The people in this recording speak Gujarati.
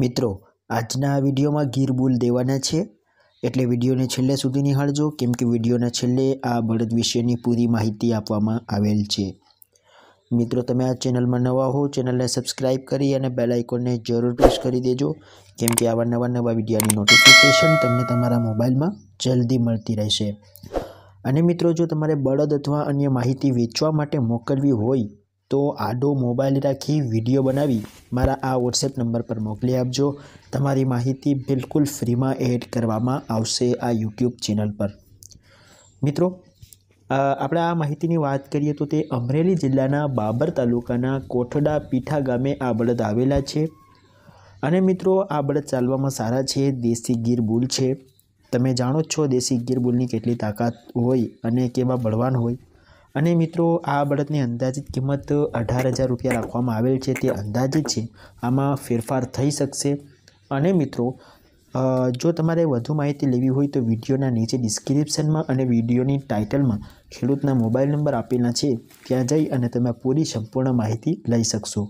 મિત્રો, આજના આ વિડીયોમાં ગીર બુલ દેવાના છે. એટલે વિડીયોને છેલ્લે સુધી નિહાળજો, કેમ કે વિડીયોના છેલ્લે આ બળદ વિશેની પૂરી માહિતી આપવામાં આવેલ છે. મિત્રો, તમે આ ચેનલમાં નવા હો, ચેનલને સબસ્ક્રાઇબ કરી અને બેલ આઇકોનને જરૂર પ્રેસ કરી દેજો, કેમ કે આવા નવા નવા વિડીયોની નોટિફિકેશન તમને તમારા મોબાઈલમાં જલ્દી મળતી રહેશે. અને મિત્રો, જો તમારે બળદ અથવા અન્ય માહિતી વેચવા માટે મોકલવી હોય તો આડો મોબાઈલ રાખી વીડિયો બનાવી મારા આ વોટ્સએપ નંબર પર મોકલી આપજો. તમારી માહિતી બિલકુલ ફ્રીમાં એડ કરવામાં આવશે આ યુટ્યુબ ચેનલ પર. મિત્રો આપણે આ માહિતીની વાત કરીએ તો તે અમરેલી જિલ્લાના બાબર તાલુકાના કોઠડા પીઠા ગામે આ બળદ આવેલા છે. અને મિત્રો આ બળદ ચાલવામાં સારા છે, દેશી ગીર બુલ છે. તમે જાણો જ છો, દેશી ગીર બુલની કેટલી તાકાત હોય અને કેવા બળવાન હોય. અને મિત્રો, આ બળદની અંદાજિત કિંમત અઢાર હજાર રૂપિયા રાખવામાં આવેલ છે. તે અંદાજિત છે. આમાં ફેરફાર થઈ શકશે. અને મિત્રો જો તમારે વધુ માહિતી લેવી હોય તો વિડીયોના નીચે ડિસ્ક્રિપ્શનમાં અને વિડીયોની ટાઇટલમાં ખેડૂતના મોબાઈલ નંબર આપેલા છે. ત્યાં જઈ અને તમે પૂરી સંપૂર્ણ માહિતી લઈ શકશો.